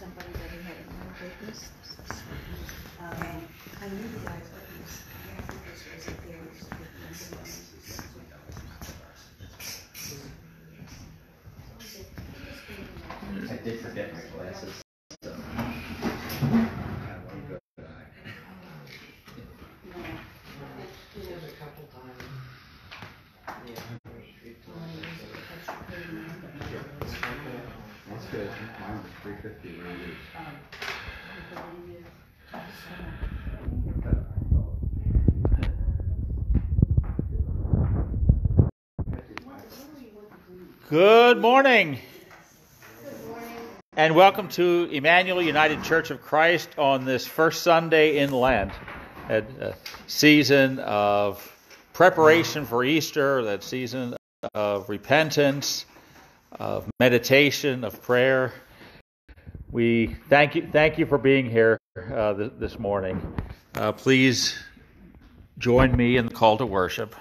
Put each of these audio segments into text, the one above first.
somebody that he had a mental. Um, I knew the guys, but he was, yeah, this was a I did forget my glasses. So. There's a couple times. Yeah. That's good. Mine was three fifty rated. Good morning. And welcome to Emanuel United Church of Christ on this first Sunday in Lent, a, a season of preparation for Easter, that season of repentance, of meditation, of prayer. We thank you, thank you for being here uh, th- this morning. Uh, please join me in the call to worship.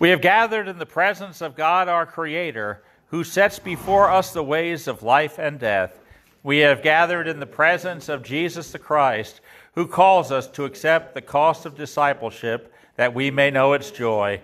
We have gathered in the presence of God our Creator, who sets before us the ways of life and death. We have gathered in the presence of Jesus the Christ, who calls us to accept the cost of discipleship that we may know its joy.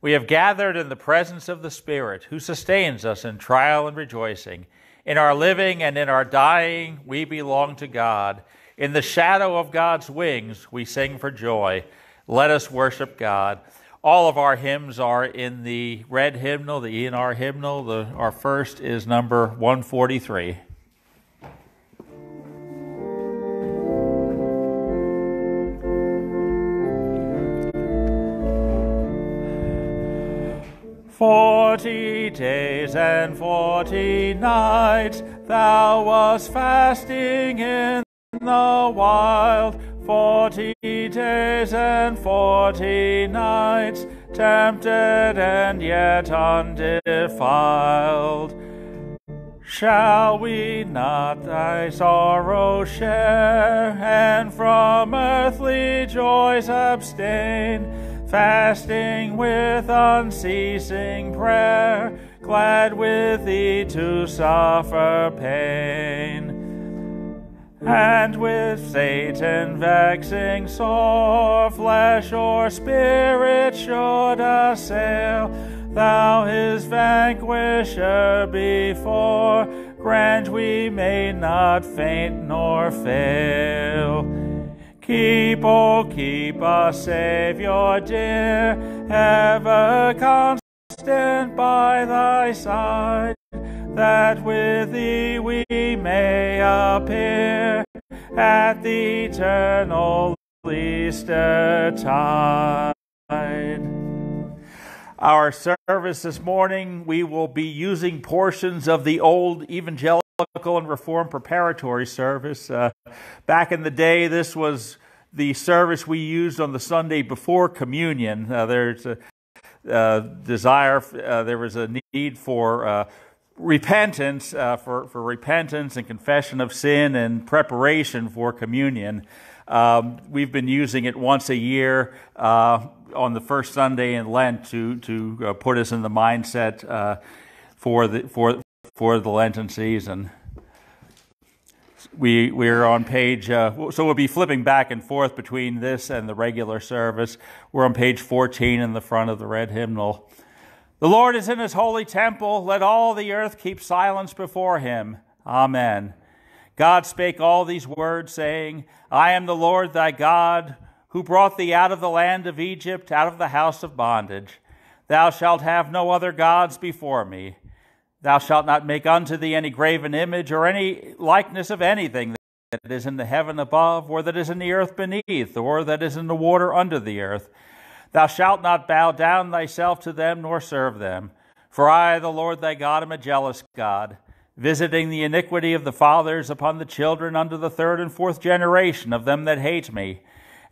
We have gathered in the presence of the Spirit, who sustains us in trial and rejoicing. In our living and in our dying, we belong to God. In the shadow of God's wings, we sing for joy. Let us worship God. All of our hymns are in the red hymnal, the E&R hymnal. The, our first is number 143. Forty days and forty nights thou wast fasting in the wild. Forty days and forty nights, tempted and yet undefiled. Shall we not thy sorrow share, and from earthly joys abstain? fasting with unceasing prayer, glad with thee to suffer pain. And with Satan vexing sore, flesh or spirit should assail, thou his vanquisher before, grant we may not faint nor fail. Keep, oh, keep us, Savior dear, ever constant by thy side, that with thee we may appear at the eternal Easter tide. Our service this morning, we will be using portions of the old evangelical and reformed preparatory service. Uh, back in the day, this was the service we used on the Sunday before communion. Uh, there's a uh, desire, uh, there was a need for uh, repentance, uh, for, for repentance and confession of sin and preparation for communion. Um, we've been using it once a year uh, on the first Sunday in Lent to, to put us in the mindset for, the, for, for the Lenten season. We we're on page uh, so we'll be flipping back and forth between this and the regular service. We're on page 14 in the front of the red hymnal the lord is in his holy temple. Let all the earth keep silence before him. Amen. God spake all these words saying i am the lord thy god who brought thee out of the land of egypt out of the house of bondage. Thou shalt have no other gods before me. Thou shalt not make unto thee any graven image or any likeness of anything that is in the heaven above, or that is in the earth beneath, or that is in the water under the earth. Thou shalt not bow down thyself to them, nor serve them. For I, the Lord thy God, am a jealous God, visiting the iniquity of the fathers upon the children unto the third and fourth generation of them that hate me,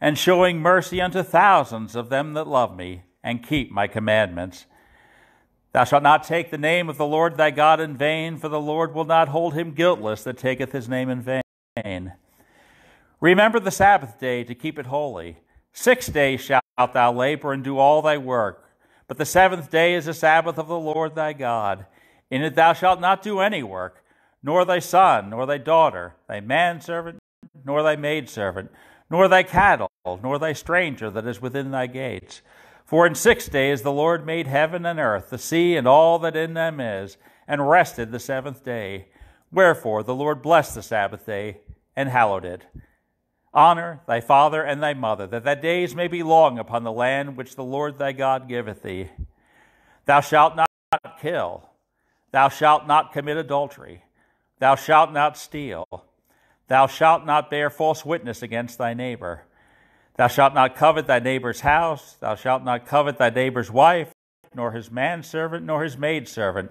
and showing mercy unto thousands of them that love me, and keep my commandments. Thou shalt not take the name of the Lord thy God in vain, for the Lord will not hold him guiltless that taketh his name in vain. Remember the Sabbath day to keep it holy. Six days shalt thou labor and do all thy work. But the seventh day is the Sabbath of the Lord thy God. In it thou shalt not do any work, nor thy son, nor thy daughter, thy manservant, nor thy maidservant, nor thy cattle, nor thy stranger that is within thy gates. For in six days the Lord made heaven and earth, the sea, and all that in them is, and rested the seventh day. Wherefore the Lord blessed the Sabbath day and hallowed it. Honor thy father and thy mother, that thy days may be long upon the land which the Lord thy God giveth thee. Thou shalt not kill. Thou shalt not commit adultery. Thou shalt not steal. Thou shalt not bear false witness against thy neighbor. Thou shalt not covet thy neighbor's house. Thou shalt not covet thy neighbor's wife, nor his manservant, nor his maidservant,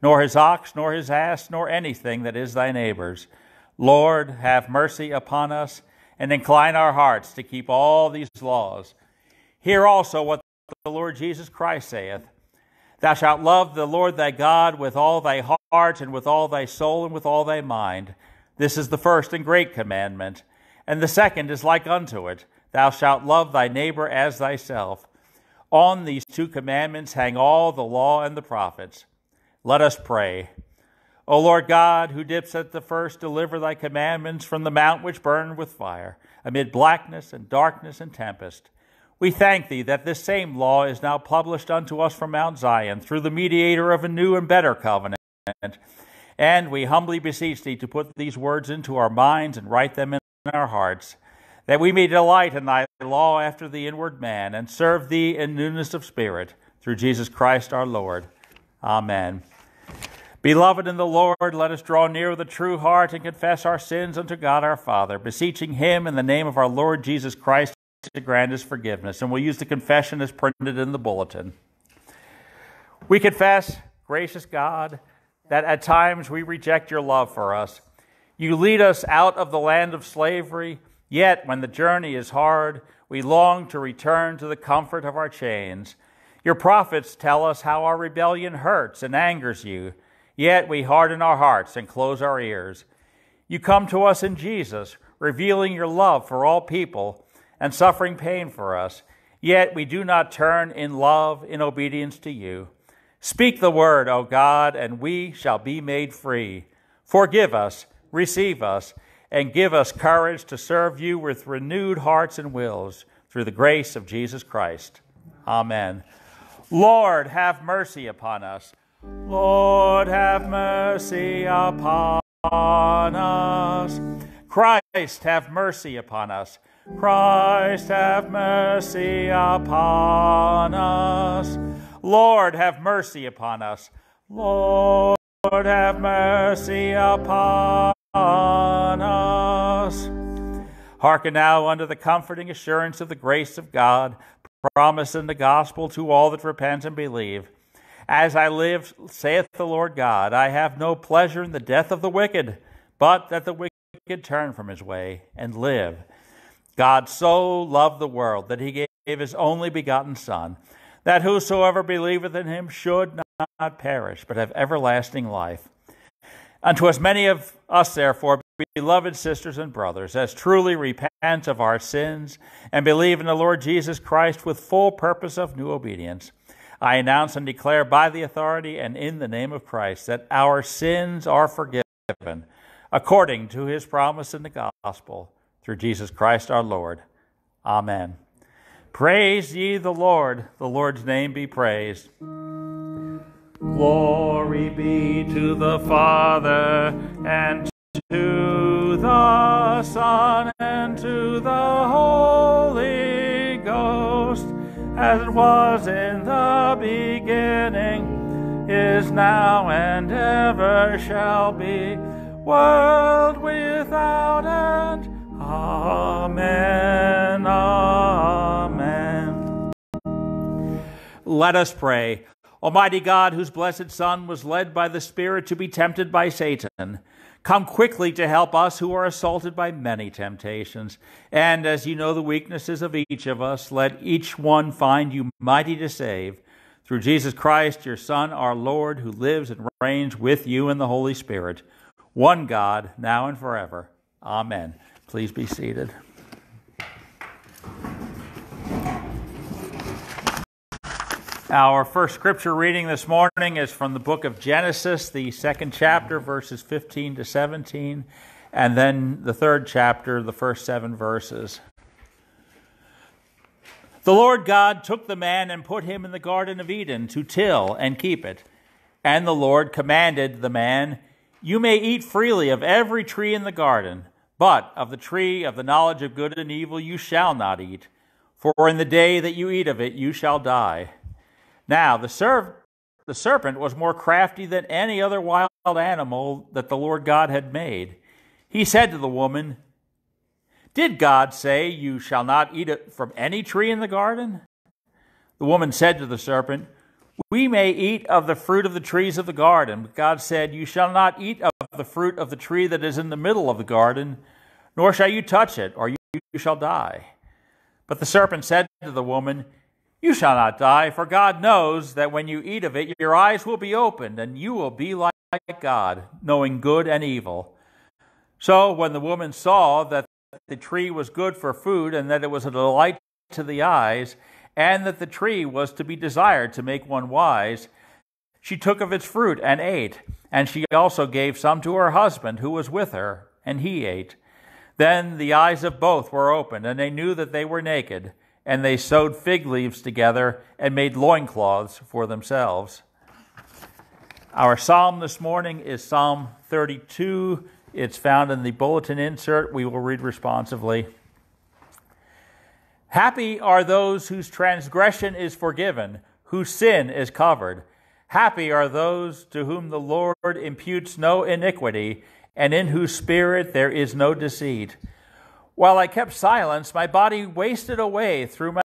nor his ox, nor his ass, nor anything that is thy neighbor's. Lord, have mercy upon us, and incline our hearts to keep all these laws. Hear also what the Lord Jesus Christ saith Thou shalt love the Lord thy God with all thy heart, and with all thy soul, and with all thy mind. This is the first and great commandment. And the second is like unto it Thou shalt love thy neighbor as thyself. On these two commandments hang all the law and the prophets. Let us pray. O Lord God, who didst at the first deliver thy commandments from the mount which burned with fire, amid blackness and darkness and tempest, we thank thee that this same law is now published unto us from Mount Zion through the mediator of a new and better covenant. And we humbly beseech thee to put these words into our minds and write them in our hearts, that we may delight in thy law after the inward man, and serve thee in newness of spirit, through Jesus Christ our Lord. Amen. Beloved in the Lord, let us draw near with a true heart and confess our sins unto God our Father, beseeching him in the name of our Lord Jesus Christ to grant his forgiveness. And we'll use the confession as printed in the bulletin. We confess, gracious God, that at times we reject your love for us. You lead us out of the land of slavery, yet when the journey is hard, we long to return to the comfort of our chains. Your prophets tell us how our rebellion hurts and angers you Yet we harden our hearts and close our ears. You come to us in Jesus, revealing your love for all people and suffering pain for us. Yet we do not turn in love, in obedience to you. Speak the word, O God, and we shall be made free. Forgive us, receive us, and give us courage to serve you with renewed hearts and wills through the grace of Jesus Christ. Amen. Lord, have mercy upon us. Lord, have mercy upon us. Christ, have mercy upon us. Christ, have mercy upon us. Lord, have mercy upon us. Lord, have mercy upon us. Hearken now unto the comforting assurance of the grace of God, promised in the gospel to all that repent and believe. As I live, saith the Lord God, I have no pleasure in the death of the wicked, but that the wicked turn from his way and live. God so loved the world that he gave his only begotten Son, that whosoever believeth in him should not perish, but have everlasting life. Unto as many of us, therefore, beloved sisters and brothers, as truly repent of our sins and believe in the Lord Jesus Christ with full purpose of new obedience, I announce and declare by the authority and in the name of Christ that our sins are forgiven according to his promise in the gospel through Jesus Christ our Lord. Amen. Praise ye the Lord. The Lord's name be praised. Glory be to the Father and to the Son and to the Holy as it was in the beginning, is now, and ever shall be, world without end. Amen. Amen. Let us pray. Almighty God, whose blessed Son was led by the Spirit to be tempted by Satan, Come quickly to help us who are assaulted by many temptations. And as you know the weaknesses of each of us, let each one find you mighty to save. Through Jesus Christ, your Son, our Lord, who lives and reigns with you in the Holy Spirit, one God, now and forever. Amen. Please be seated. Our first scripture reading this morning is from the book of Genesis, the second chapter, verses 15 to 17, and then the third chapter, the first seven verses. The Lord God took the man and put him in the Garden of Eden to till and keep it. And the Lord commanded the man, You may eat freely of every tree in the garden, but of the tree of the knowledge of good and evil you shall not eat, for in the day that you eat of it you shall die. Now the, serv- the serpent was more crafty than any other wild animal that the Lord God had made. He said to the woman, did God say, You shall not eat from any tree in the garden? The woman said to the serpent, We may eat of the fruit of the trees of the garden. But God said, You shall not eat of the fruit of the tree that is in the middle of the garden, nor shall you touch it, or you shall die. But the serpent said to the woman, You shall not die, for God knows that when you eat of it, your eyes will be opened, and you will be like God, knowing good and evil. So when the woman saw that the tree was good for food and that it was a delight to the eyes, and that the tree was to be desired to make one wise, she took of its fruit and ate, and she also gave some to her husband who was with her, and he ate. Then the eyes of both were opened, and they knew that they were naked, and they sewed fig leaves together and made loincloths for themselves. Our psalm this morning is Psalm 32, it's found in the bulletin insert. We will read responsively. Happy are those whose transgression is forgiven, whose sin is covered. Happy are those to whom the Lord imputes no iniquity, and in whose spirit there is no deceit. While I kept silence, my body wasted away through my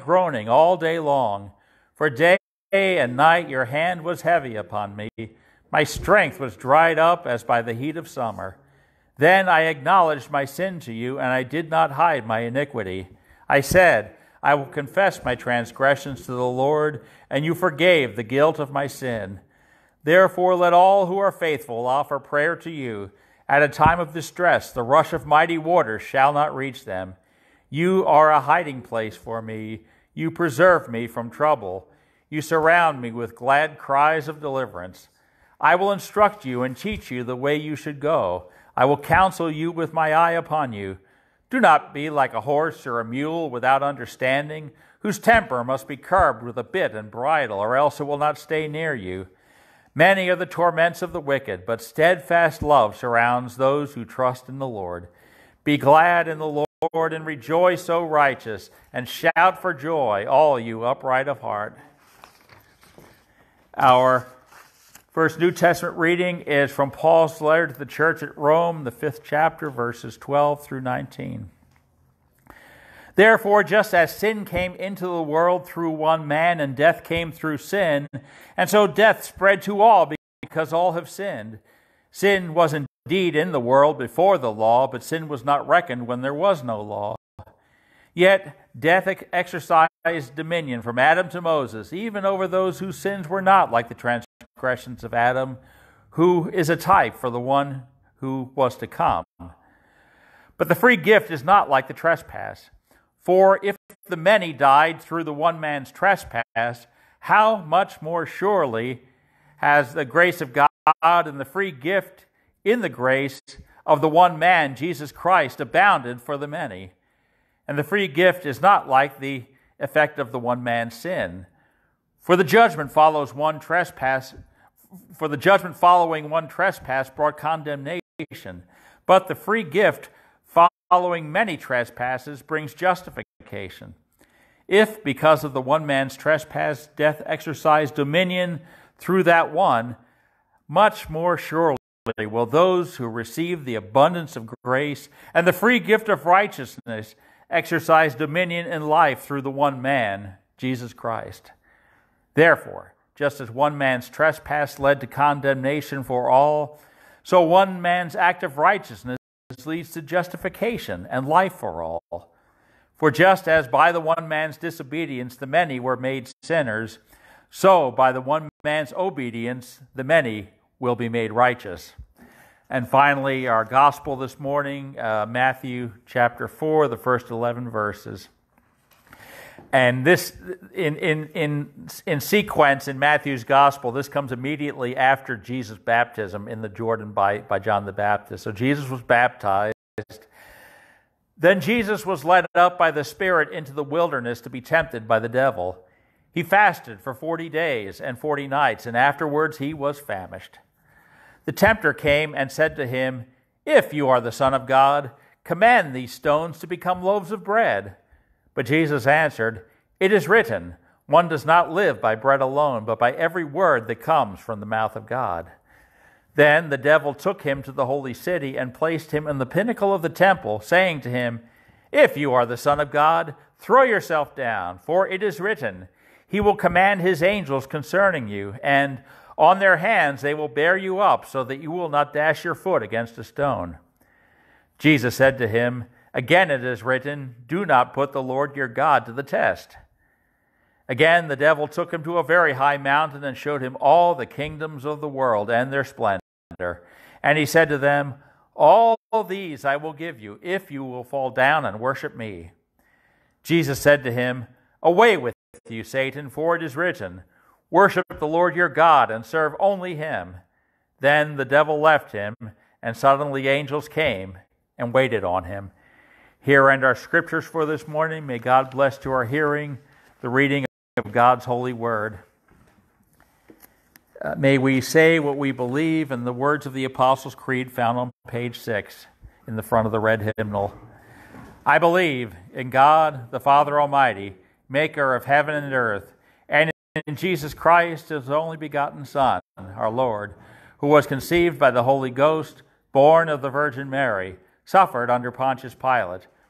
groaning all day long. For day and night your hand was heavy upon me. My strength was dried up as by the heat of summer. Then I acknowledged my sin to you, and I did not hide my iniquity. I said, I will confess my transgressions to the Lord, and you forgave the guilt of my sin. Therefore, let all who are faithful offer prayer to you. At a time of distress, the rush of mighty waters shall not reach them. You are a hiding place for me. You preserve me from trouble. You surround me with glad cries of deliverance. I will instruct you and teach you the way you should go. I will counsel you with my eye upon you. Do not be like a horse or a mule without understanding, whose temper must be curbed with a bit and bridle, or else it will not stay near you. Many are the torments of the wicked, but steadfast love surrounds those who trust in the Lord. Be glad in the Lord and rejoice, O righteous, and shout for joy, all you upright of heart. Our First New Testament reading is from Paul's letter to the church at Rome, the fifth chapter, verses 12 through 19. Therefore, just as sin came into the world through one man, and death came through sin, and so death spread to all because all have sinned. Sin was indeed in the world before the law, but sin was not reckoned when there was no law. Yet death exercised dominion from Adam to Moses, even over those whose sins were not like the transgressions of Adam, who is a type for the one who was to come. But the free gift is not like the trespass. For if the many died through the one man's trespass, how much more surely has the grace of God and the free gift in the grace of the one man, Jesus Christ, abounded for the many? And the free gift is not like the effect of the one man's sin. For the judgment follows one trespass, for the judgment following one trespass brought condemnation, but the free gift following many trespasses brings justification. If, because of the one man's trespass, death exercised dominion through that one, much more surely will those who receive the abundance of grace and the free gift of righteousness exercise dominion in life through the one man, Jesus Christ. Therefore, just as one man's trespass led to condemnation for all, so one man's act of righteousness leads to justification and life for all. For just as by the one man's disobedience the many were made sinners, so by the one man's obedience the many will be made righteous. And finally, our gospel this morning, uh, Matthew chapter 4, the first 11 verses. And this, in, in, in, in sequence in Matthew's gospel, this comes immediately after Jesus' baptism in the Jordan by, by John the Baptist. So Jesus was baptized. Then Jesus was led up by the Spirit into the wilderness to be tempted by the devil. He fasted for 40 days and 40 nights, and afterwards he was famished. The tempter came and said to him, If you are the Son of God, command these stones to become loaves of bread. But Jesus answered, It is written, One does not live by bread alone, but by every word that comes from the mouth of God. Then the devil took him to the holy city and placed him in the pinnacle of the temple, saying to him, If you are the Son of God, throw yourself down, for it is written, He will command His angels concerning you, and on their hands they will bear you up, so that you will not dash your foot against a stone. Jesus said to him, Again it is written, Do not put the Lord your God to the test. Again, the devil took him to a very high mountain and showed him all the kingdoms of the world and their splendor. And he said to them, All these I will give you, if you will fall down and worship me. Jesus said to him, Away with you, Satan, for it is written, Worship the Lord your God and serve only him. Then the devil left him, and suddenly angels came and waited on him. Here end our scriptures for this morning. May God bless to our hearing the reading of God's holy word. Uh, may we say what we believe in the words of the Apostles' Creed found on page six in the front of the red hymnal. I believe in God, the Father Almighty, maker of heaven and earth, and in Jesus Christ, his only begotten Son, our Lord, who was conceived by the Holy Ghost, born of the Virgin Mary, suffered under Pontius Pilate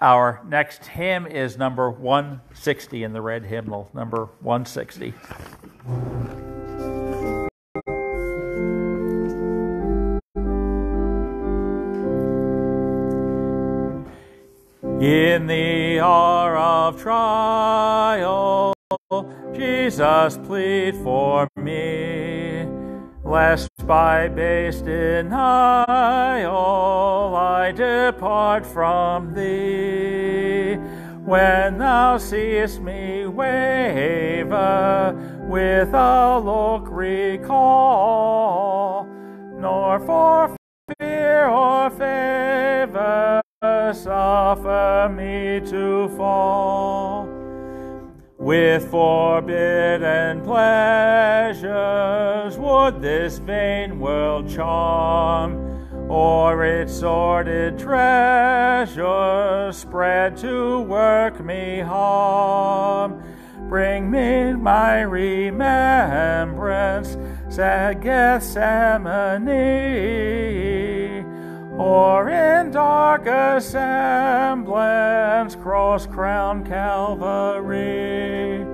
Our next hymn is number 160 in the red hymnal, number 160. In the hour of trial, Jesus, plead for me, lest by base denial I depart from thee. When thou seest me waver, with a look recall, nor for fear or favor suffer me to fall with forbidden pleasures would this vain world charm, or its sordid treasures spread to work me harm. Bring me my remembrance, sad Gethsemane, or in dark assemblance, cross crowned Calvary.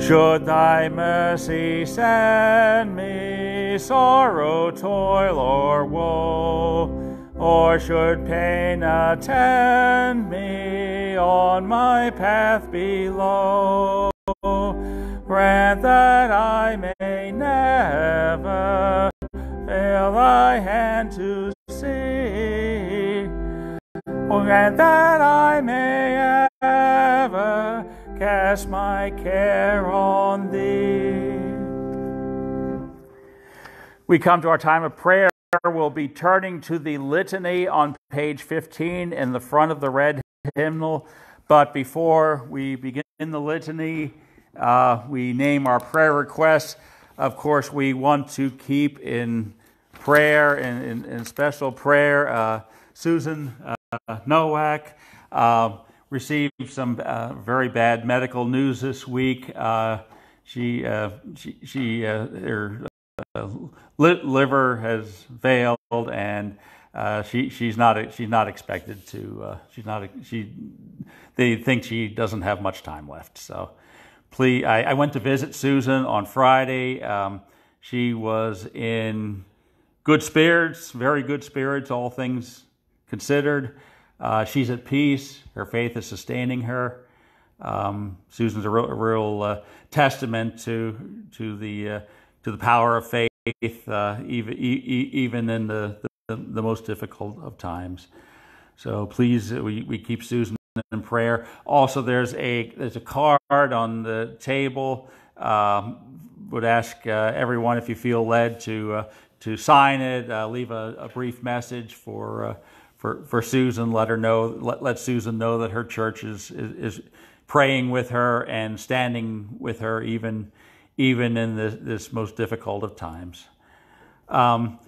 Should thy mercy send me sorrow, toil, or woe, or should pain attend me on my path below, grant that I may never fail thy hand to see, and that I may ever cast my care on thee. We come to our time of prayer. We'll be turning to the litany on page 15 in the front of the red hymnal. But before we begin the litany, uh, we name our prayer requests. Of course, we want to keep in prayer and in, in, special prayer uh, Susan uh, Nowak. Uh, received some uh, very bad medical news this week. Uh, she, uh, she, she her liver has failed, and she, she's not, she's not expected to. she's not. She, they think she doesn't have much time left. So, please, I, I went to visit Susan on Friday. Um, she was in good spirits, very good spirits, all things considered. Uh, she's at peace. Her faith is sustaining her. Um, Susan's a real, a real uh, testament to to the uh, to the power of faith, uh, even even in the, the, the most difficult of times. So please, uh, we, we keep Susan in prayer. Also, there's a there's a card on the table. Um, would ask uh, everyone if you feel led to to sign it, uh, leave a, a, brief message for uh, for for Susan. Let her know. Let, let Susan know that her church is, is, is praying with her and standing with her even even in this, this most difficult of times. Um,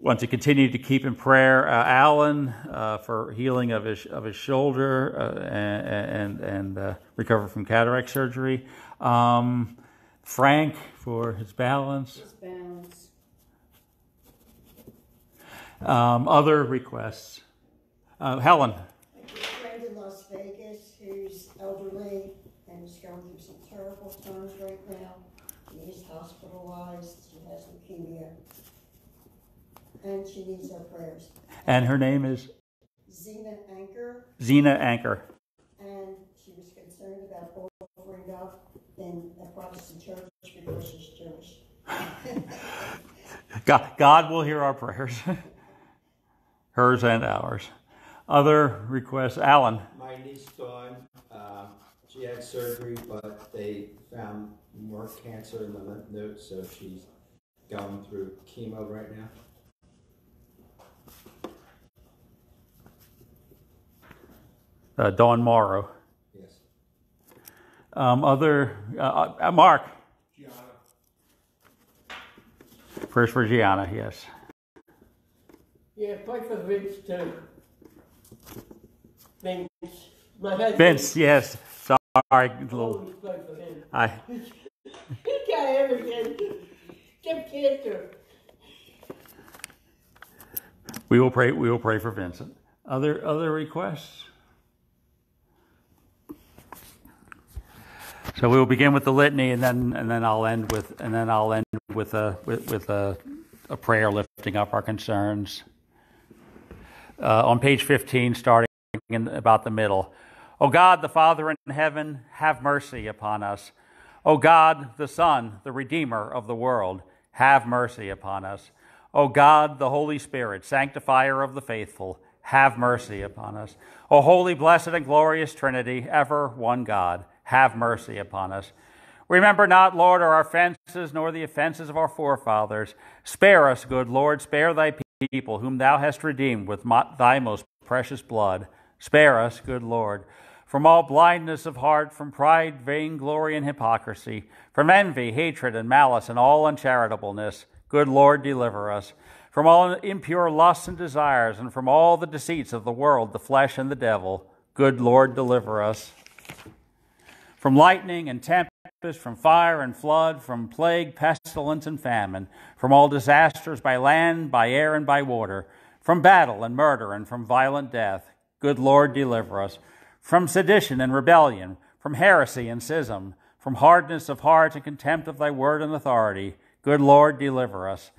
want to continue to keep in prayer uh, Alan uh, for healing of his of his shoulder uh, and and, and uh, recover from cataract surgery. Um, Frank for his balance. His balance. Um, other requests. Uh, Helen. A friend in Las Vegas who's elderly and is going through some terrible times right now. He is hospitalized. She has leukemia. And she needs our prayers. And her name is? Zena Anchor. Zena Anchor. And she was concerned about offering up in a Protestant church because she's Jewish. God, God will hear our prayers, hers and ours. Other requests, Alan. My niece Dawn, uh, she had surgery, but they found more cancer in the lymph nodes, so she's going through chemo right now. Uh, Dawn Morrow. Yes. Um, other, uh, uh, Mark. Gianna. First for Gianna, yes. Yeah, play for Vince too. Vince. My husband. Vince, yes. Sorry, little. Always play for him. I. He got everything. Get cancer. We will pray. We will pray for Vincent. Other other requests. So we will begin with the litany, and then and then I'll end with and then I'll end with a with, with a, a prayer lifting up our concerns. Uh, on page fifteen, starting in about the middle. O God, the Father in heaven, have mercy upon us. O God, the Son, the Redeemer of the world, have mercy upon us. O God, the Holy Spirit, sanctifier of the faithful, have mercy upon us. O holy, blessed, and glorious Trinity, ever one God, have mercy upon us. Remember not, Lord, our offenses, nor the offenses of our forefathers. Spare us, good Lord, spare thy people, whom thou hast redeemed with thy most precious blood. Spare us, good Lord, from all blindness of heart, from pride, vainglory, and hypocrisy, from envy, hatred, and malice, and all uncharitableness. Good Lord, deliver us. From all impure lusts and desires, and from all the deceits of the world, the flesh, and the devil. Good Lord, deliver us. From lightning and tempest, from fire and flood, from plague, pestilence, and famine, from all disasters by land, by air, and by water, from battle and murder, and from violent death. Good Lord, deliver us. From sedition and rebellion, from heresy and schism, from hardness of heart and contempt of thy word and authority. Good Lord, deliver us.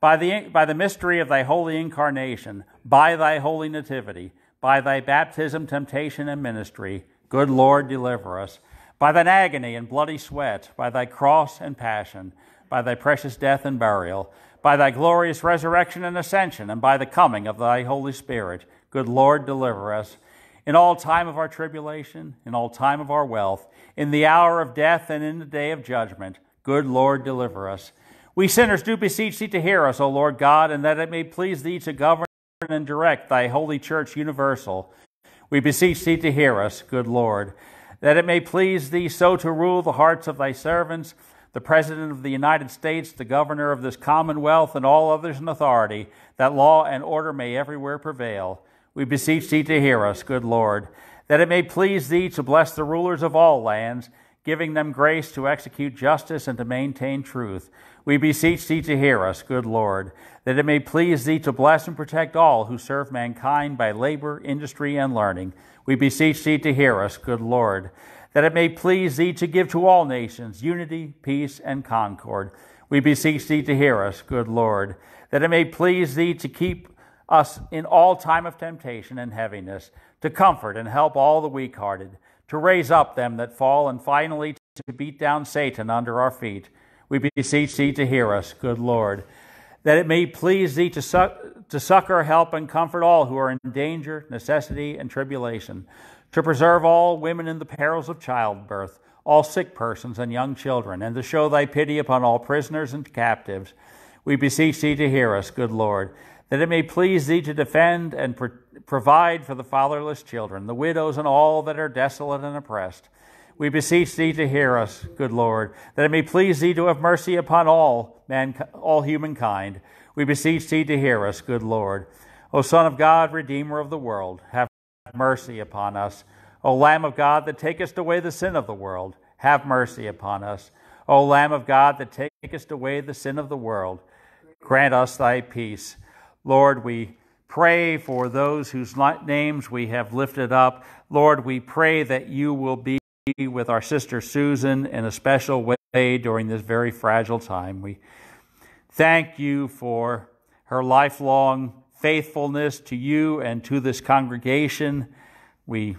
By the, by the mystery of thy holy incarnation, by thy holy nativity, by thy baptism, temptation, and ministry, good Lord, deliver us by thine agony and bloody sweat, by thy cross and passion, by thy precious death and burial, by thy glorious resurrection and ascension, and by the coming of thy Holy Spirit, good Lord, deliver us. In all time of our tribulation, in all time of our wealth, in the hour of death and in the day of judgment, good Lord, deliver us. We sinners do beseech thee to hear us, O Lord God, and that it may please thee to govern and direct thy holy church universal. We beseech thee to hear us, good Lord that it may please thee so to rule the hearts of thy servants, the President of the United States, the Governor of this Commonwealth, and all others in authority, that law and order may everywhere prevail. We beseech thee to hear us, good Lord, that it may please thee to bless the rulers of all lands, giving them grace to execute justice and to maintain truth. We beseech thee to hear us, good Lord, that it may please thee to bless and protect all who serve mankind by labor, industry, and learning we beseech thee to hear us, good Lord, that it may please thee to give to all nations unity, peace, and concord. We beseech thee to hear us, good Lord, that it may please thee to keep us in all time of temptation and heaviness, to comfort and help all the weak hearted, to raise up them that fall, and finally to beat down Satan under our feet. We beseech thee to hear us, good Lord, that it may please thee to, to succor, help, and comfort all who are in danger, necessity, and tribulation, to preserve all women in the perils of childbirth, all sick persons and young children, and to show thy pity upon all prisoners and captives. We beseech thee to hear us, good Lord, that it may please thee to defend and pro- provide for the fatherless children, the widows, and all that are desolate and oppressed. We beseech thee to hear us, good Lord, that it may please thee to have mercy upon all man, all humankind. We beseech thee to hear us, good Lord. O Son of God, Redeemer of the world, have mercy upon us. O Lamb of God, that takest away the sin of the world, have mercy upon us. O Lamb of God, that takest away the sin of the world, grant us thy peace. Lord, we pray for those whose names we have lifted up. Lord, we pray that you will be with our sister Susan in a special way during this very fragile time. We thank you for her lifelong faithfulness to you and to this congregation. We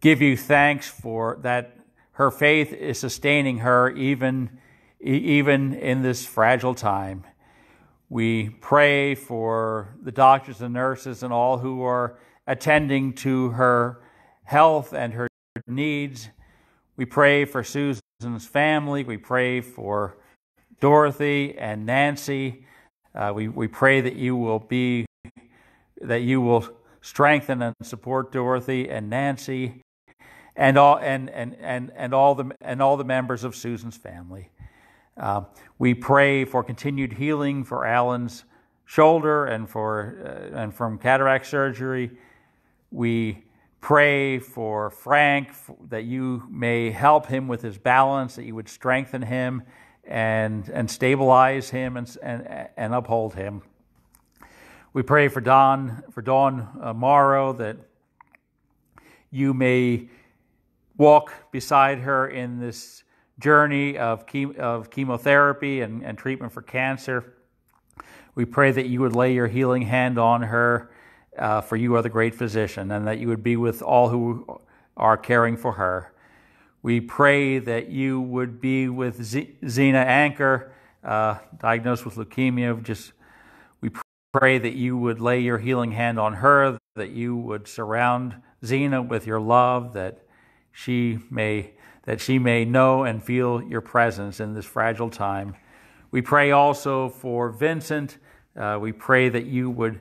give you thanks for that her faith is sustaining her even, even in this fragile time. We pray for the doctors and nurses and all who are attending to her health and her needs. We pray for Susan's family. We pray for Dorothy and Nancy. Uh, we, we pray that you will be, that you will strengthen and support Dorothy and Nancy and all, and, and, and, and all, the, and all the members of Susan's family. Uh, we pray for continued healing for Alan's shoulder and, for, uh, and from cataract surgery. We pray for Frank that you may help him with his balance, that you would strengthen him and, and stabilize him and, and, and uphold him. We pray for Don, for Dawn uh, Morrow that you may walk beside her in this journey of, chem- of chemotherapy and, and treatment for cancer. We pray that you would lay your healing hand on her uh, for you are the great physician, and that you would be with all who are caring for her. We pray that you would be with Z- Zena Anchor, uh, diagnosed with leukemia. Just we pray that you would lay your healing hand on her, that you would surround Zena with your love, that she may that she may know and feel your presence in this fragile time. We pray also for Vincent. Uh, we pray that you would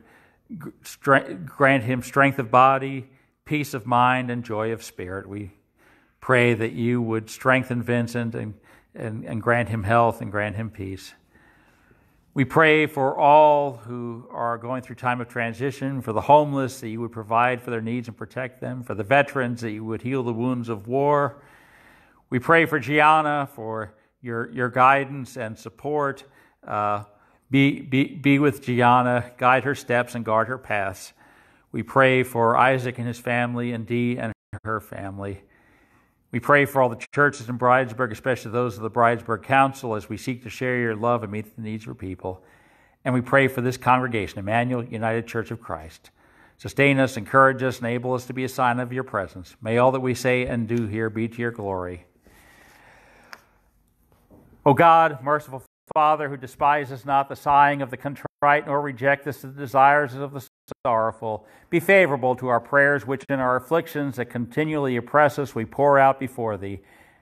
grant him strength of body, peace of mind, and joy of spirit. We pray that you would strengthen Vincent and, and, and grant him health and grant him peace. We pray for all who are going through time of transition, for the homeless, that you would provide for their needs and protect them, for the veterans, that you would heal the wounds of war. We pray for Gianna, for your, your guidance and support. Uh, be, be, be with Gianna, guide her steps, and guard her paths. We pray for Isaac and his family, and Dee and her family. We pray for all the churches in Bridesburg, especially those of the Bridesburg Council, as we seek to share your love and meet the needs of your people. And we pray for this congregation, Emanuel United Church of Christ. Sustain us, encourage us, enable us to be a sign of your presence. May all that we say and do here be to your glory. O God, merciful Father, who despises not the sighing of the contrite, nor rejectest the desires of the sorrowful, be favorable to our prayers, which in our afflictions that continually oppress us we pour out before thee,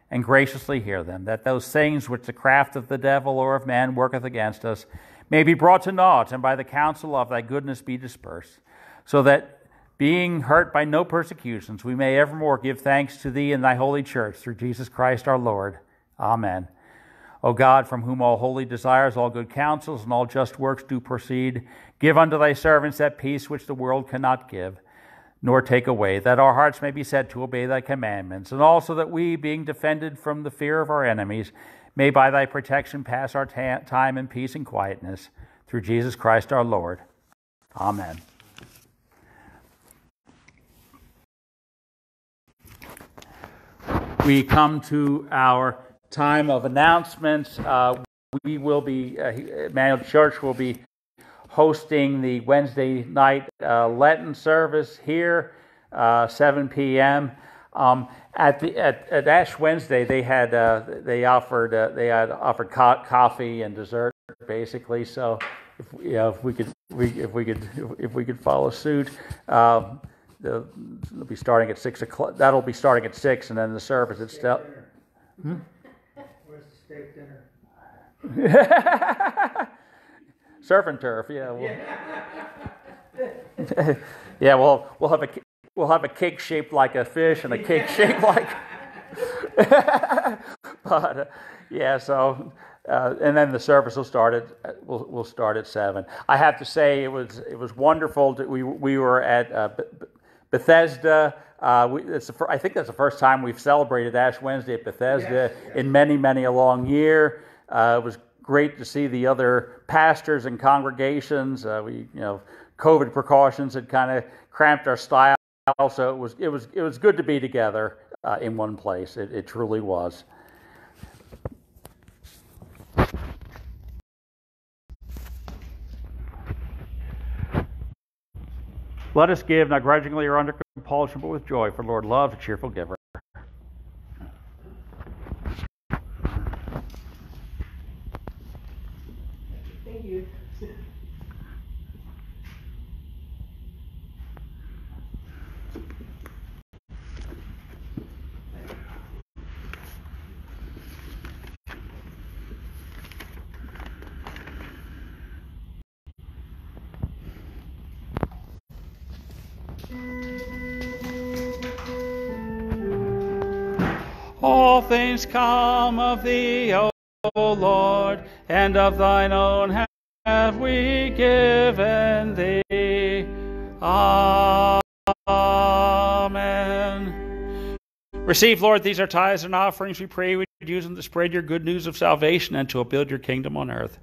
and graciously hear them, that those things which the craft of the devil or of man worketh against us may be brought to naught, and by the counsel of thy goodness be dispersed, so that being hurt by no persecutions, we may evermore give thanks to thee in thy holy church through Jesus Christ our Lord. Amen. O God, from whom all holy desires, all good counsels, and all just works do proceed, give unto thy servants that peace which the world cannot give, nor take away, that our hearts may be set to obey thy commandments, and also that we, being defended from the fear of our enemies, may by thy protection pass our ta- time in peace and quietness. Through Jesus Christ our Lord. Amen. we come to our time of announcements. Uh, we will be, uh, Emanuel Church will be hosting the Wednesday night uh, Lenten service here, uh, 7 p.m. Um, at the at, at, Ash Wednesday, they had uh, they offered uh, they had offered co- coffee and dessert basically. So, if you know, if we could we, if we could if we could follow suit. Um, they'll, they'll be starting at six o'clock. That'll be starting at six, and then the service itself. Hmm? Steak dinner? Surf and turf, yeah. We'll, yeah, well, we'll have a we'll have a cake shaped like a fish and a cake shaped like. but uh, yeah, so uh, and then the service will start at will will start at seven. I have to say it was it was wonderful. To, we we were at uh, Bethesda. Uh, we, it's the, I think that's the first time we've celebrated Ash Wednesday at Bethesda yes, yes. in many many a long year. Uh, it was great to see the other pastors and congregations. Uh, we, you know, COVID precautions had kind of cramped our style, so it was it was it was good to be together uh, in one place. It, it truly was. Let us give, not grudgingly or under compulsion, but with joy, for the Lord loves a cheerful giver. Things come of thee, O Lord, and of thine own have we given thee. Amen. Receive, Lord, these are tithes and offerings. We pray we would use them to spread your good news of salvation and to build your kingdom on earth.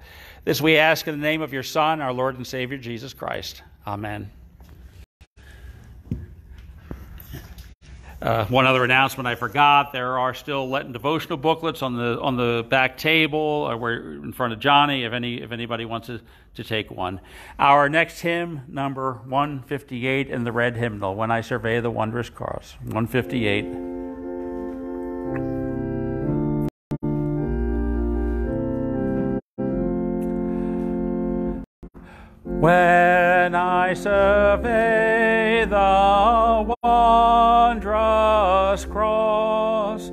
This we ask in the name of your Son, our Lord and Savior, Jesus Christ. Amen. Uh, one other announcement I forgot: there are still Lenten devotional booklets on the on the back table, uh, where in front of Johnny. If any if anybody wants to, to take one. Our next hymn, number 158 in the red hymnal, "When I Survey the Wondrous Cross," 158. When I survey the wondrous cross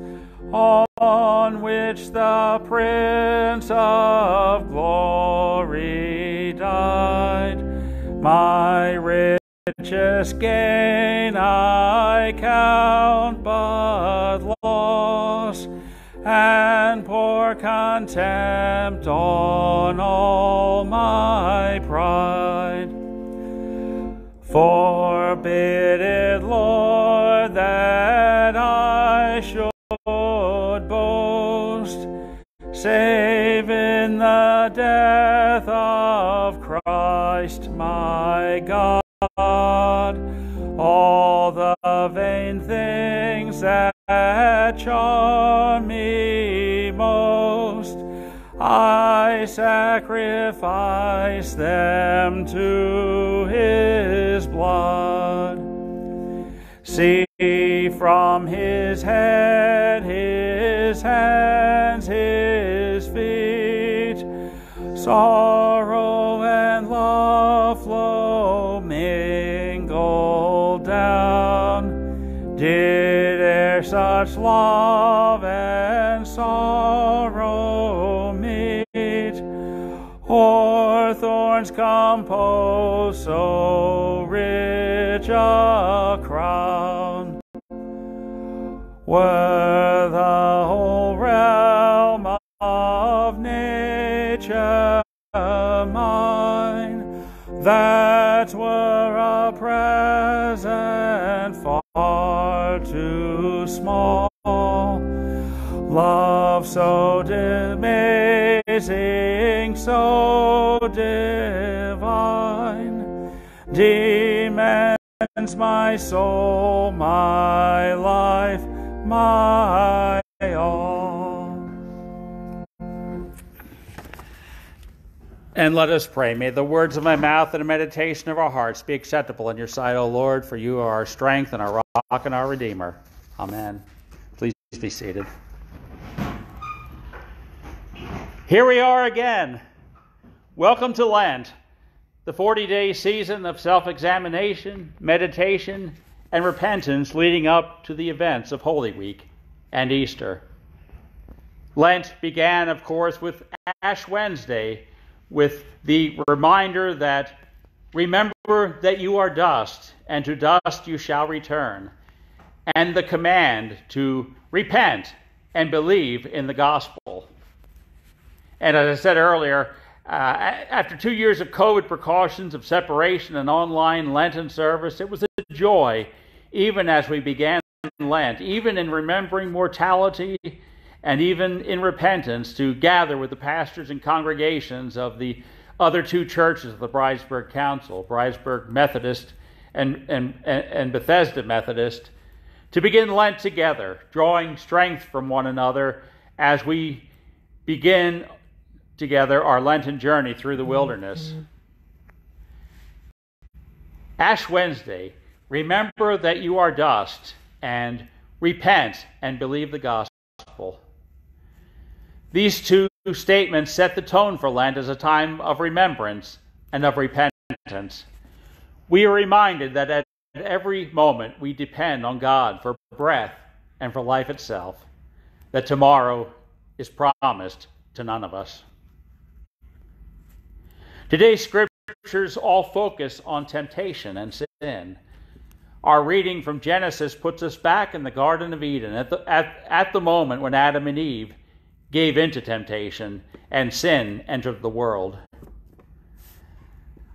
on which the Prince of Glory died, my richest gain I count but loss and pour contempt on all my pride. Forbid it, Lord, that I should boast, save in the death of Christ my God. All the vain things that charm me most, I sacrifice them to his blood. See from his head, his hands, his feet, sorrow and love flow mingled down. Did e'er such love and sorrow or compose so rich a crown? Were the whole realm of nature mine, that were a present divine, demands my soul, my life, my all. And let us pray. May the words of my mouth and the meditation of our hearts be acceptable in your sight, O Lord, for you are our strength and our rock and our Redeemer. Amen. Please be seated. Here we are again. Welcome to Lent, the 40 day season of self examination, meditation, and repentance leading up to the events of Holy Week and Easter. Lent began, of course, with Ash Wednesday, with the reminder that remember that you are dust, and to dust you shall return, and the command to repent and believe in the gospel. And as I said earlier, uh, after two years of COVID precautions, of separation and online Lenten service, it was a joy, even as we began Lent, even in remembering mortality and even in repentance, to gather with the pastors and congregations of the other two churches of the Bridesburg Council, Bridesburg Methodist and, and, and Bethesda Methodist, to begin Lent together, drawing strength from one another as we begin together our Lenten journey through the mm-hmm. wilderness. Ash Wednesday, remember that you are dust, and repent and believe the gospel. These two statements set the tone for Lent as a time of remembrance and of repentance. We are reminded that at every moment we depend on God for breath and for life itself, that tomorrow is promised to none of us. Today's scriptures all focus on temptation and sin. Our reading from Genesis puts us back in the Garden of Eden at the, at, at the moment when Adam and Eve gave in to temptation and sin entered the world.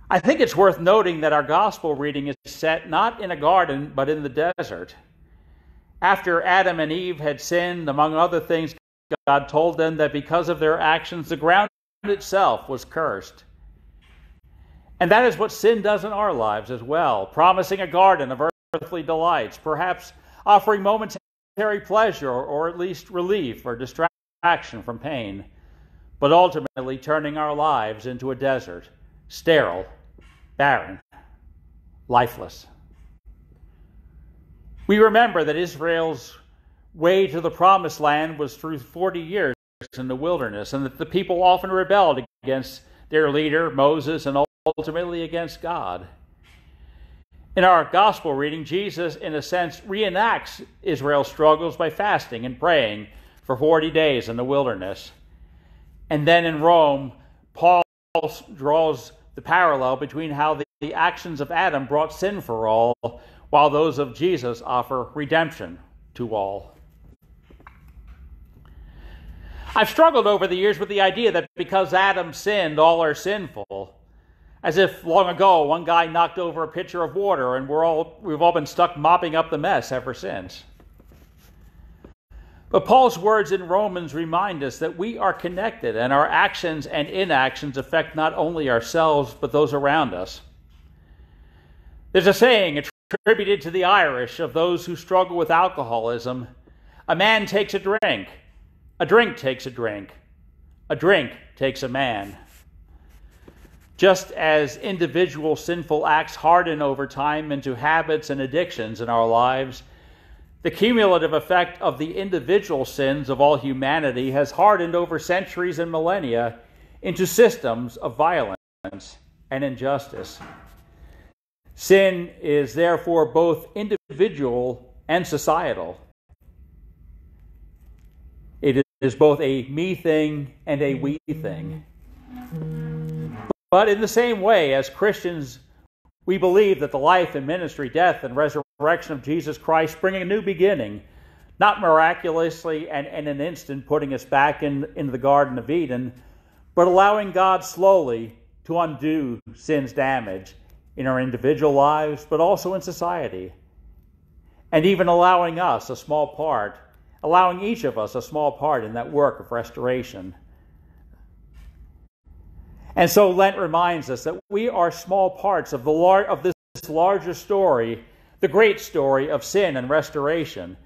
I think it's worth noting that our gospel reading is set not in a garden, but in the desert. After Adam and Eve had sinned, among other things, God told them that because of their actions, the ground itself was cursed. And that is what sin does in our lives as well, promising a garden of earthly delights, perhaps offering momentary pleasure or at least relief or distraction from pain, but ultimately turning our lives into a desert, sterile, barren, lifeless. We remember that Israel's way to the promised land was through 40 years in the wilderness, and that the people often rebelled against their leader, Moses, and ultimately against God. In our gospel reading, Jesus, in a sense, reenacts Israel's struggles by fasting and praying for 40 days in the wilderness. And then in Rome, Paul draws the parallel between how the, the actions of Adam brought sin for all, while those of Jesus offer redemption to all. I've struggled over the years with the idea that because Adam sinned, all are sinful. As if long ago one guy knocked over a pitcher of water and we're all, we've all been stuck mopping up the mess ever since. But Paul's words in Romans remind us that we are connected and our actions and inactions affect not only ourselves but those around us. There's a saying attributed to the Irish of those who struggle with alcoholism a man takes a drink, a drink takes a drink, a drink takes a man. Just as individual sinful acts harden over time into habits and addictions in our lives, the cumulative effect of the individual sins of all humanity has hardened over centuries and millennia into systems of violence and injustice. Sin is therefore both individual and societal. It is both a me thing and a we thing. But in the same way, as Christians, we believe that the life and ministry, death, and resurrection of Jesus Christ bring a new beginning, not miraculously and in an instant putting us back in, into the Garden of Eden, but allowing God slowly to undo sin's damage in our individual lives, but also in society. And even allowing us a small part, allowing each of us a small part in that work of restoration. And so Lent reminds us that we are small parts of, the lar- of this larger story, the great story of sin and restoration.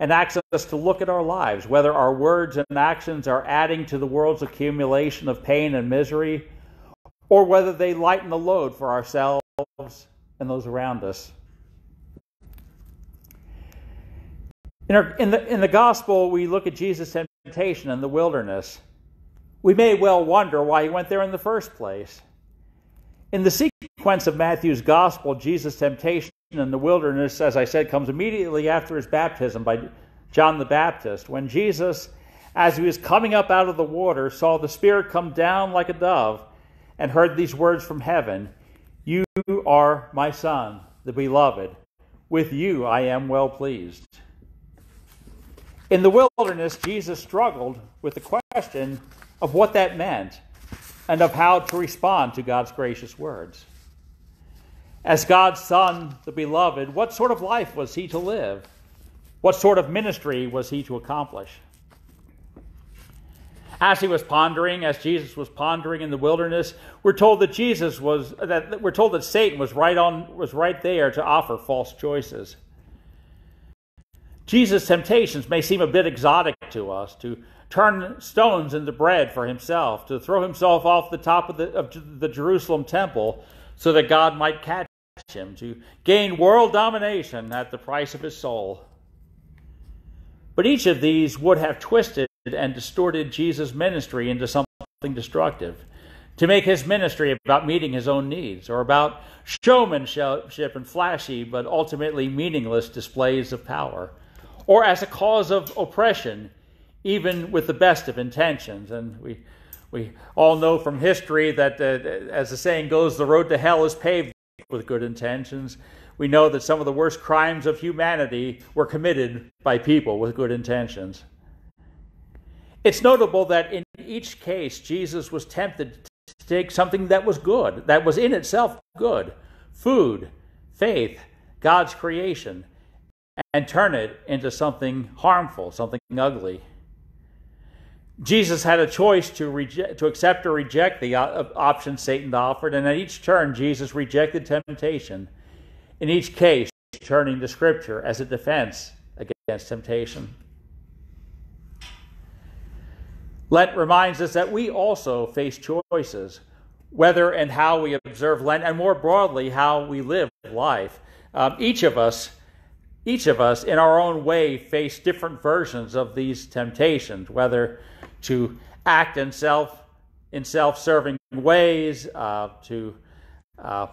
and asks us to look at our lives, whether our words and actions are adding to the world's accumulation of pain and misery, or whether they lighten the load for ourselves and those around us. In, our, in, the, in the gospel, we look at Jesus' temptation in the wilderness. We may well wonder why he went there in the first place. In the sequence of Matthew's gospel, Jesus' temptation in the wilderness, as I said, comes immediately after his baptism by John the Baptist. When Jesus, as he was coming up out of the water, saw the Spirit come down like a dove and heard these words from heaven You are my Son, the beloved. With you I am well pleased. In the wilderness, Jesus struggled with the question of what that meant and of how to respond to God's gracious words. As God's Son, the beloved, what sort of life was he to live? What sort of ministry was he to accomplish? As he was pondering, as Jesus was pondering in the wilderness, we're told that Jesus was that we're told that Satan was right on was right there to offer false choices. Jesus' temptations may seem a bit exotic to us to turn stones into bread for himself, to throw himself off the top of the, of the Jerusalem temple so that God might catch him, to gain world domination at the price of his soul. But each of these would have twisted and distorted Jesus' ministry into something destructive, to make his ministry about meeting his own needs, or about showmanship and flashy but ultimately meaningless displays of power, or as a cause of oppression even with the best of intentions. And we, we all know from history that, uh, as the saying goes, the road to hell is paved with good intentions. We know that some of the worst crimes of humanity were committed by people with good intentions. It's notable that in each case, Jesus was tempted to take something that was good, that was in itself good food, faith, God's creation, and turn it into something harmful, something ugly. Jesus had a choice to reject, to accept or reject the option Satan offered, and at each turn, Jesus rejected temptation. In each case, turning to Scripture as a defense against temptation. Lent reminds us that we also face choices, whether and how we observe Lent, and more broadly, how we live life. Um, each of us each of us in our own way face different versions of these temptations whether to act in self in self-serving ways, uh, to uh,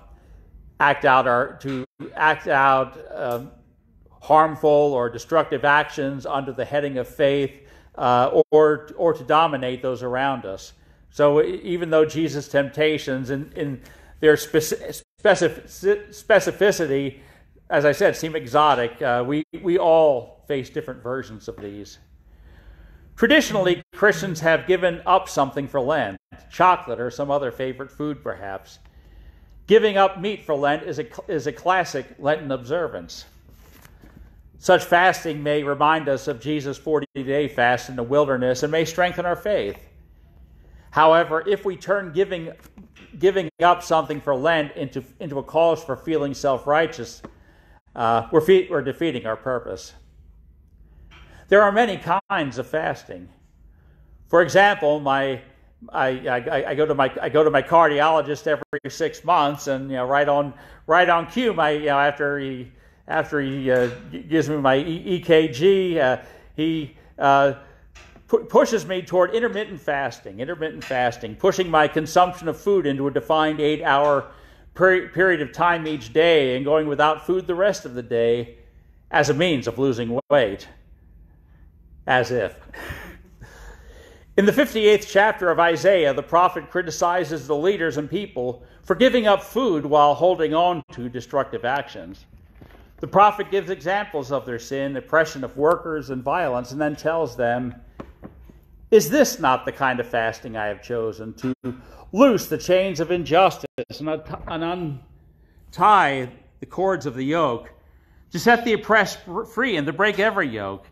act out our to act out um, harmful or destructive actions under the heading of faith, uh, or or to dominate those around us. So even though Jesus' temptations in, in their specific, specificity, as I said, seem exotic, uh, we we all face different versions of these. Traditionally, Christians have given up something for Lent, chocolate or some other favorite food perhaps. Giving up meat for Lent is a, is a classic Lenten observance. Such fasting may remind us of Jesus' 40 day fast in the wilderness and may strengthen our faith. However, if we turn giving, giving up something for Lent into, into a cause for feeling self righteous, uh, we're, fe- we're defeating our purpose. There are many kinds of fasting. For example, my I, I, I, go to my I go to my cardiologist every six months, and you know, right on right on cue, my you know, after he after he uh, gives me my EKG, uh, he uh, pu- pushes me toward intermittent fasting. Intermittent fasting, pushing my consumption of food into a defined eight-hour per- period of time each day, and going without food the rest of the day, as a means of losing weight. As if. In the 58th chapter of Isaiah, the prophet criticizes the leaders and people for giving up food while holding on to destructive actions. The prophet gives examples of their sin, oppression of workers, and violence, and then tells them, Is this not the kind of fasting I have chosen to loose the chains of injustice and untie the cords of the yoke, to set the oppressed free and to break every yoke?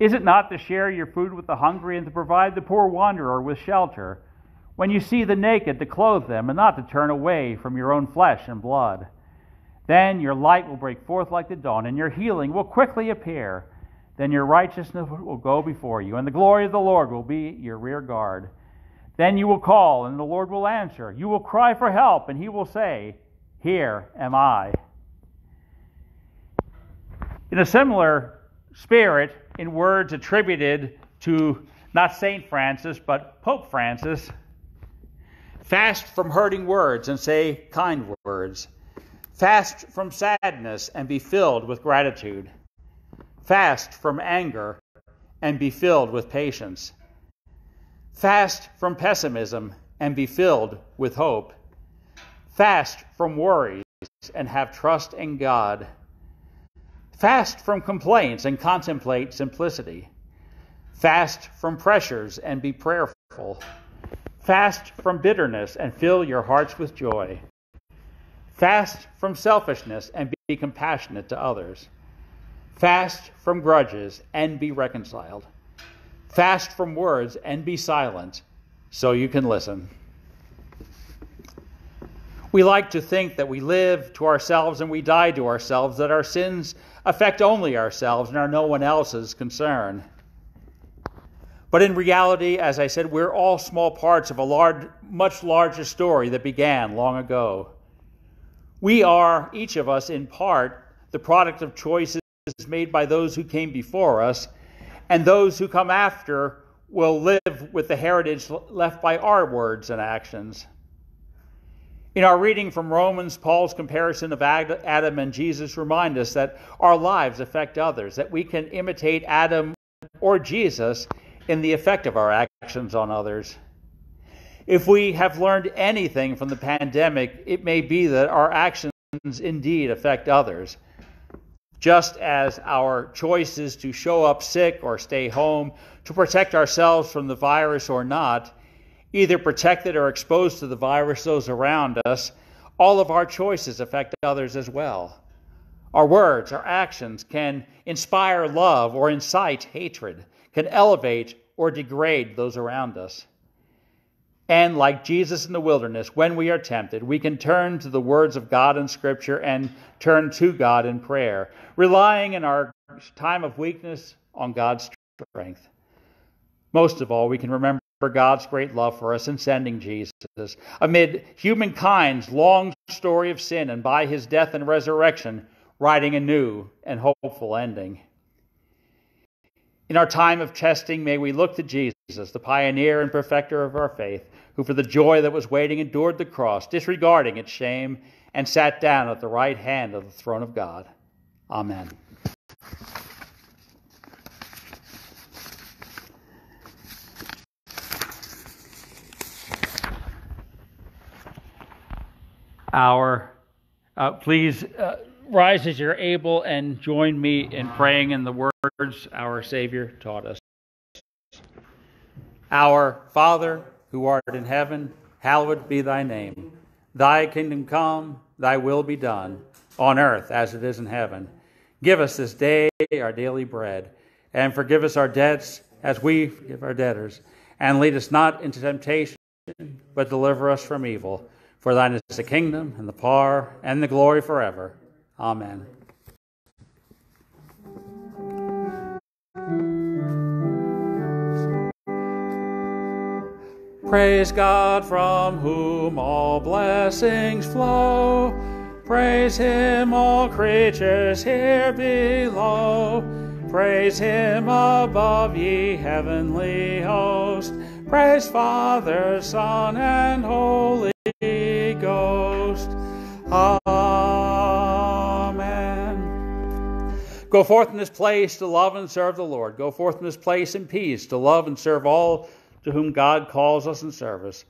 Is it not to share your food with the hungry and to provide the poor wanderer with shelter? When you see the naked, to clothe them, and not to turn away from your own flesh and blood. Then your light will break forth like the dawn, and your healing will quickly appear. Then your righteousness will go before you, and the glory of the Lord will be your rear guard. Then you will call, and the Lord will answer. You will cry for help, and he will say, Here am I. In a similar spirit, in words attributed to not St. Francis, but Pope Francis, fast from hurting words and say kind words. Fast from sadness and be filled with gratitude. Fast from anger and be filled with patience. Fast from pessimism and be filled with hope. Fast from worries and have trust in God. Fast from complaints and contemplate simplicity. Fast from pressures and be prayerful. Fast from bitterness and fill your hearts with joy. Fast from selfishness and be compassionate to others. Fast from grudges and be reconciled. Fast from words and be silent so you can listen. We like to think that we live to ourselves and we die to ourselves, that our sins affect only ourselves and are no one else's concern. But in reality, as I said, we're all small parts of a large, much larger story that began long ago. We are, each of us, in part, the product of choices made by those who came before us, and those who come after will live with the heritage left by our words and actions. In our reading from Romans, Paul's comparison of Adam and Jesus remind us that our lives affect others, that we can imitate Adam or Jesus in the effect of our actions on others. If we have learned anything from the pandemic, it may be that our actions indeed affect others. Just as our choices to show up sick or stay home, to protect ourselves from the virus or not, either protected or exposed to the virus those around us, all of our choices affect others as well. Our words, our actions can inspire love or incite hatred, can elevate or degrade those around us. And like Jesus in the wilderness, when we are tempted, we can turn to the words of God in Scripture and turn to God in prayer, relying in our time of weakness on God's strength. Most of all, we can remember God's great love for us in sending Jesus amid humankind's long story of sin and by his death and resurrection, writing a new and hopeful ending. In our time of testing, may we look to Jesus, the pioneer and perfecter of our faith, who for the joy that was waiting endured the cross, disregarding its shame, and sat down at the right hand of the throne of God. Amen. Our, uh, please. Uh, rise as you're able and join me in praying in the words our Savior taught us. Our Father, who art in heaven, hallowed be thy name. Thy kingdom come, thy will be done, on earth as it is in heaven. Give us this day our daily bread, and forgive us our debts as we forgive our debtors. And lead us not into temptation, but deliver us from evil. For thine is the kingdom, and the power, and the glory forever. Amen. Praise God from whom all blessings flow. Praise Him, all creatures here below. Praise Him above, ye heavenly host. Praise Father, Son, and Holy. Go forth in this place to love and serve the Lord. Go forth in this place in peace to love and serve all to whom God calls us in service.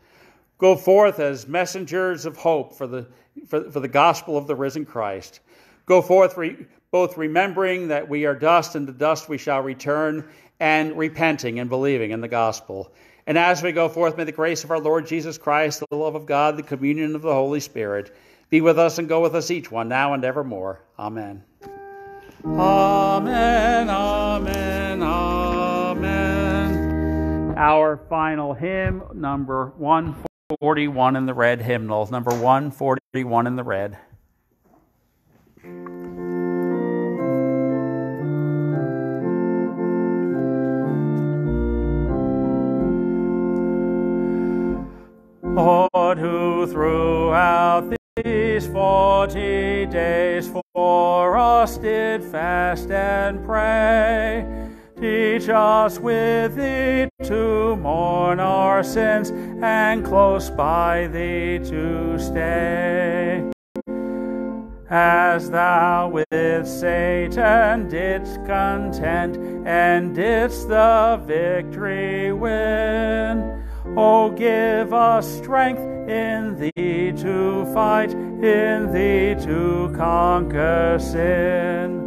Go forth as messengers of hope for the, for, for the gospel of the risen Christ. Go forth re, both remembering that we are dust and to dust we shall return, and repenting and believing in the gospel. And as we go forth, may the grace of our Lord Jesus Christ, the love of God, the communion of the Holy Spirit be with us and go with us each one now and evermore. Amen. Amen, amen, amen. Our final hymn, number 141 in the red hymnals, number 141 in the red. Lord, who throughout the these forty days for us did fast and pray, teach us with thee to mourn our sins and close by thee to stay. As thou with Satan didst contend and didst the victory win, O give us strength in thee to fight, in thee to conquer sin.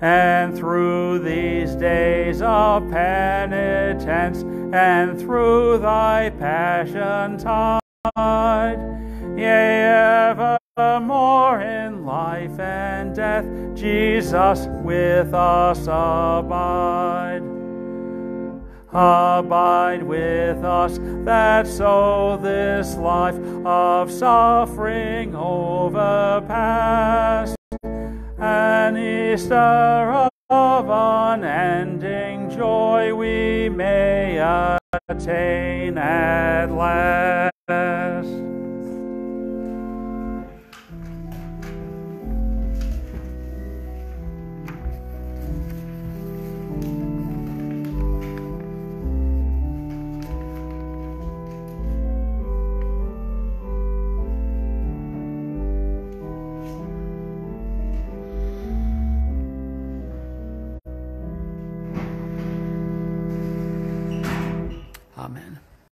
And through these days of penitence, and through thy passion tide, yea, evermore in life and death, Jesus with us abide. Abide with us that so this life of suffering overpast, an Easter of unending joy we may attain at last.